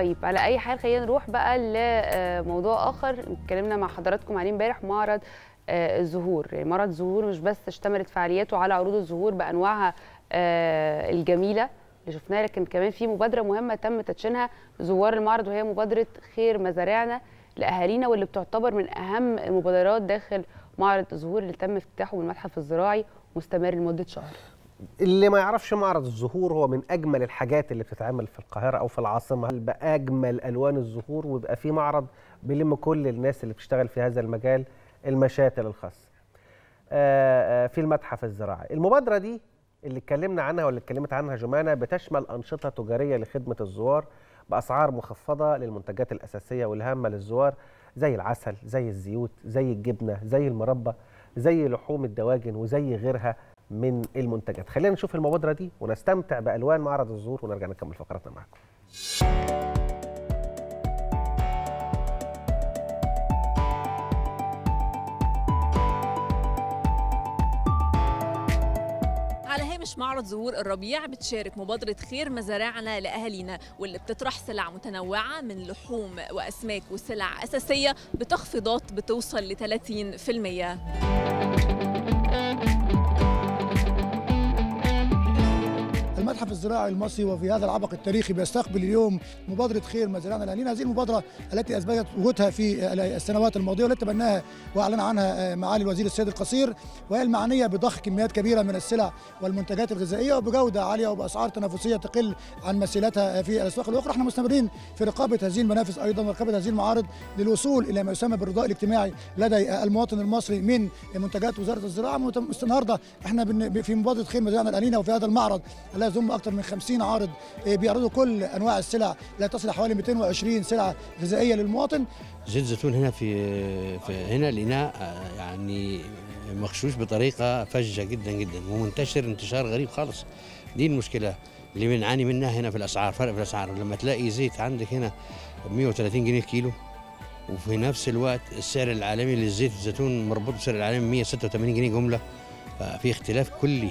طيب على أي حال خلينا نروح بقى لموضوع آخر. اتكلمنا مع حضراتكم عليه امبارح معرض آه، الزهور. يعني معرض الزهور مش بس اشتملت فعالياته على عروض الزهور بأنواعها آه، الجميلة اللي شفناها لكن كمان في مبادرة مهمة تم تدشينها زوار المعرض وهي مبادرة خير مزارعنا لأهالينا واللي بتعتبر من أهم المبادرات داخل معرض الزهور اللي تم افتتاحه بالمتحف الزراعي مستمر لمدة شهر. اللي ما يعرفش معرض الزهور هو من أجمل الحاجات اللي بتتعمل في القاهرة أو في العاصمة. بأجمل ألوان الزهور ويبقى في معرض بيلم كل الناس اللي بتشتغل في هذا المجال؟ المشاتل الخاصة. آه، آه، في المتحف الزراعي. المبادرة دي اللي اتكلمنا عنها واللي اتكلمت عنها جمانة بتشمل أنشطة تجارية لخدمة الزوار بأسعار مخفضة للمنتجات الأساسية والهامة للزوار زي العسل زي الزيوت زي الجبنة زي المربى زي لحوم الدواجن وزي غيرها. من المنتجات. خلينا نشوف المبادرة دي ونستمتع بألوان معرض الزهور ونرجع نكمل فقراتنا معاكم على هامش معرض زهور الربيع بتشارك مبادرة خير مزارعنا لأهالينا واللي بتطرح سلع متنوعة من لحوم وأسماك وسلع أساسية بتخفيضات بتوصل ل 30% المتحف الزراعي المصري وفي هذا العبق التاريخي بيستقبل اليوم مبادرة خير مزارعنا الأهليين هذه المبادرة التي أثبتت وجودها في السنوات الماضية والتي تبناها وأعلن عنها معالي الوزير السيد القصير وهي المعنية بضخ كميات كبيرة من السلع والمنتجات الغذائية وبجودة عالية وبأسعار تنافسية تقل عن مثيلتها في الأسواق الأخرى. إحنا مستمرين في رقابة هذه المنافس أيضا ورقابة هذه المعارض للوصول إلى ما يسمى بالرضاء الاجتماعي لدى المواطن المصري من منتجات وزارة الزراعة. النهارده إحنا في مبادرة خير مزارعنا الأهليين وفي هذا المعرض لا يضم أكثر من 50 عارض آه، بيعرضوا كل أنواع السلع لا تصل حوالي 220 سلعة غذائية للمواطن. زيت زيتون هنا في, في هنا لقيناه آه، يعني مغشوش بطريقة فجه جدا جدا ومنتشر انتشار غريب خالص. دي المشكلة اللي بنعاني منها هنا في الأسعار فرق في الأسعار. لما تلاقي زيت عندك هنا ب 130 جنيه الكيلو وفي نفس الوقت السعر العالمي للزيت الزيتون مربوط بالسعر العالمي 186 جنيه جملة ففي اختلاف كلي.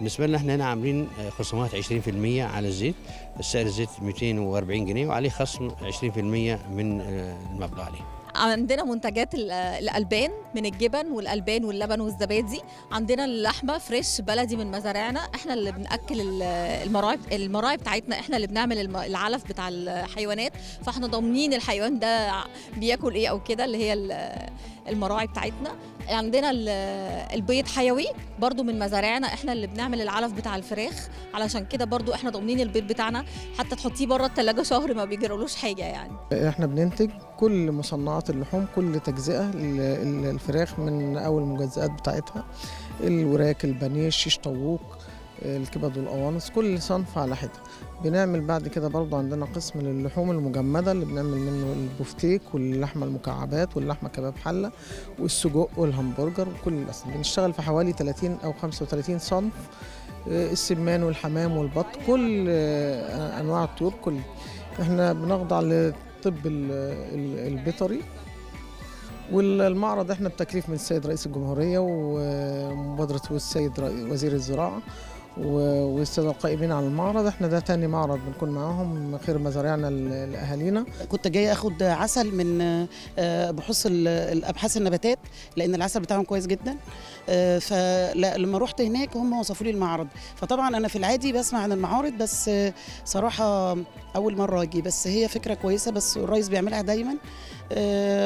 بالنسبة لنا إحنا هنا عاملين آه، خصومات 20% على الزيت. السعر الزيت 240 جنيه وعليه خصم 20% من آه، المبلغ عليه. عندنا منتجات ال- الألبان من الجبن والألبان واللبن والزبادي. عندنا اللحمة فريش بلدي من مزارعنا. إحنا اللي بنأكل ال- المراعي المراعي بتاعتنا. إحنا اللي بنعمل العلف بتاع الحيوانات. فإحنا ضامنين الحيوان ده بياكل إيه أو كده اللي هي ال- المراعي بتاعتنا. عندنا ال- البيض حيوي برضو من مزارعنا إحنا اللي بنعمل العلف بتاع الفراخ. علشان كده برضو إحنا ضامنين البيض بتاعنا حتى تحطيه بره التلاجة شهر ما بيجرالوش حاجة يعني. إحنا بننتج كل مصنعات اللحوم كل ال- الفراخ من أول المجزئات بتاعتها. الوراك البانيه الشيش طاووق. الكبد والقوانص كل صنف على حدة. بنعمل بعد كده برضو عندنا قسم للحوم المجمدة اللي بنعمل منه البفتيك واللحمة المكعبات واللحمة كباب حلة والسجق والهمبرجر وكل الأصناف بنشتغل في حوالي 30 أو 35 صنف آه، السمان والحمام والبط كل آه، أنواع الطيور كل. إحنا بنخضع للطب ال- ال- البيطري والمعرض إحنا بتكليف من السيد رئيس الجمهورية ومبادرة السيد وزير الزراعة والسادة القائمين على المعرض. إحنا ده تاني معرض بنكون معاهم خير مزارعنا لأهالينا كنت جاية آخد عسل من آه، بحوث ال- الأبحاث النباتات لأن العسل بتاعهم كويس جدا. آه، فلما رحت هناك هم وصفوا لي المعرض. فطبعا أنا في العادي بسمع عن المعارض بس آه، صراحة أول مرة أجي. بس هي فكرة كويسة بس الرئيس بيعملها دايما.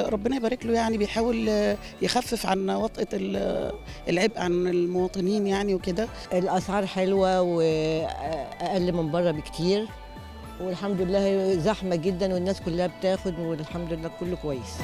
ربنا يبارك له يعني بيحاول آه، يخفف عن وطأة ال- العبء عن المواطنين يعني وكده. الأسعار حلوة وأقل من بره بكتير والحمد لله زحمة جدا والناس كلها بتاخد والحمد لله كله كويس.